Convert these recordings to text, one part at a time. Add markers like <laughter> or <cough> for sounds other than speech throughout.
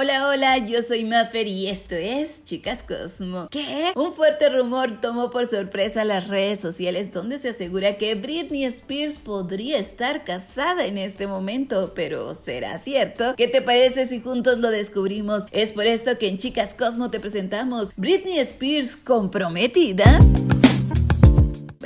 Hola, hola, yo soy Maffer y esto es Chicas Cosmo. ¿Qué? Un fuerte rumor tomó por sorpresa las redes sociales donde se asegura que Britney Spears podría estar casada en este momento, pero ¿será cierto? ¿Qué te parece si juntos lo descubrimos? Es por esto que en Chicas Cosmo te presentamos Britney Spears comprometida.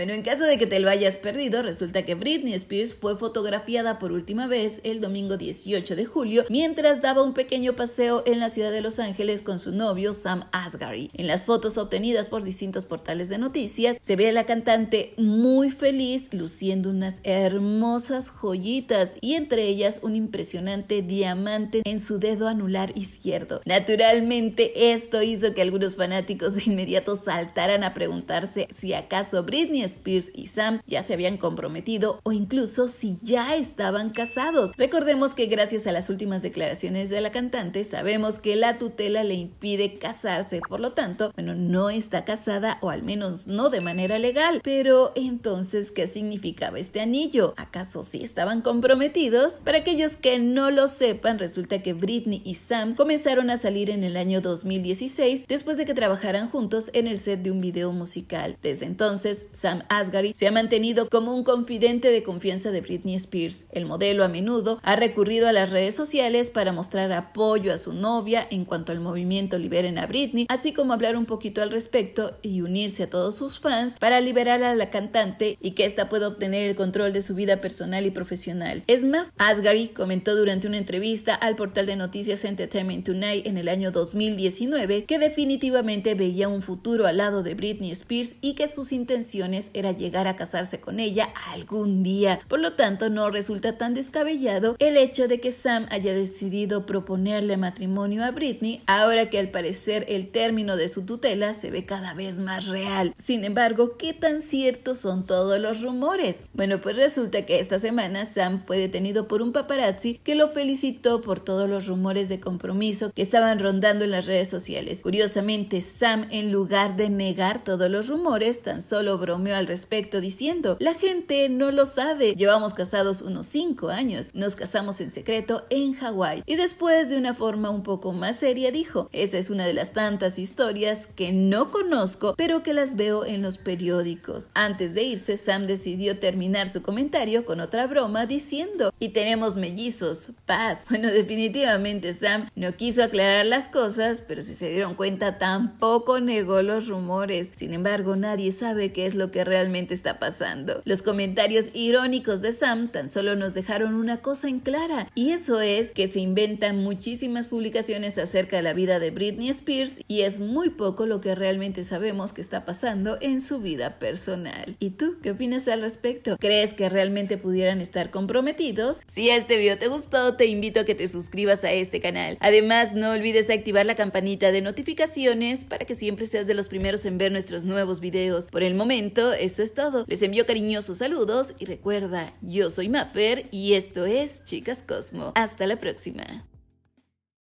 Bueno, en caso de que te lo hayas perdido, resulta que Britney Spears fue fotografiada por última vez el domingo 18 de julio mientras daba un pequeño paseo en la ciudad de Los Ángeles con su novio Sam Asghari. En las fotos obtenidas por distintos portales de noticias, se ve a la cantante muy feliz luciendo unas hermosas joyitas y entre ellas un impresionante diamante en su dedo anular izquierdo. Naturalmente, esto hizo que algunos fanáticos de inmediato saltaran a preguntarse si acaso Britney Spears y Sam ya se habían comprometido o incluso si ya estaban casados. Recordemos que gracias a las últimas declaraciones de la cantante sabemos que la tutela le impide casarse, por lo tanto, bueno, no está casada o al menos no de manera legal. Pero entonces, ¿qué significaba este anillo? ¿Acaso sí estaban comprometidos? Para aquellos que no lo sepan, resulta que Britney y Sam comenzaron a salir en el año 2016 después de que trabajaran juntos en el set de un video musical. Desde entonces, Sam Asghari se ha mantenido como un confidente de confianza de Britney Spears. El modelo a menudo ha recurrido a las redes sociales para mostrar apoyo a su novia en cuanto al movimiento Liberen a Britney, así como hablar un poquito al respecto y unirse a todos sus fans para liberar a la cantante y que ésta pueda obtener el control de su vida personal y profesional. Es más, Asghari comentó durante una entrevista al portal de noticias Entertainment Tonight en el año 2019 que definitivamente veía un futuro al lado de Britney Spears y que sus intenciones era llegar a casarse con ella algún día. Por lo tanto, no resulta tan descabellado el hecho de que Sam haya decidido proponerle matrimonio a Britney ahora que al parecer el término de su tutela se ve cada vez más real. Sin embargo, ¿qué tan ciertos son todos los rumores? Bueno, pues resulta que esta semana Sam fue detenido por un paparazzi que lo felicitó por todos los rumores de compromiso que estaban rondando en las redes sociales. Curiosamente, Sam, en lugar de negar todos los rumores, tan solo bromeó al respecto diciendo, la gente no lo sabe, llevamos casados unos 5 años, nos casamos en secreto en Hawái y después de una forma un poco más seria dijo, esa es una de las tantas historias que no conozco pero que las veo en los periódicos. Antes de irse, Sam decidió terminar su comentario con otra broma diciendo, y tenemos mellizos, paz. <laughs> Bueno, definitivamente Sam no quiso aclarar las cosas, pero si se dieron cuenta tampoco negó los rumores. Sin embargo, nadie sabe qué es lo que realmente está pasando. Los comentarios irónicos de Sam tan solo nos dejaron una cosa en clara, y eso es que se inventan muchísimas publicaciones acerca de la vida de Britney Spears y es muy poco lo que realmente sabemos que está pasando en su vida personal. ¿Y tú qué opinas al respecto? ¿Crees que realmente pudieran estar comprometidos? Si este video te gustó, te invito a que te suscribas a este canal. Además, no olvides activar la campanita de notificaciones para que siempre seas de los primeros en ver nuestros nuevos videos. Por el momento, eso es todo. Les envío cariñosos saludos y recuerda, yo soy Maffer y esto es Chicas Cosmo. Hasta la próxima.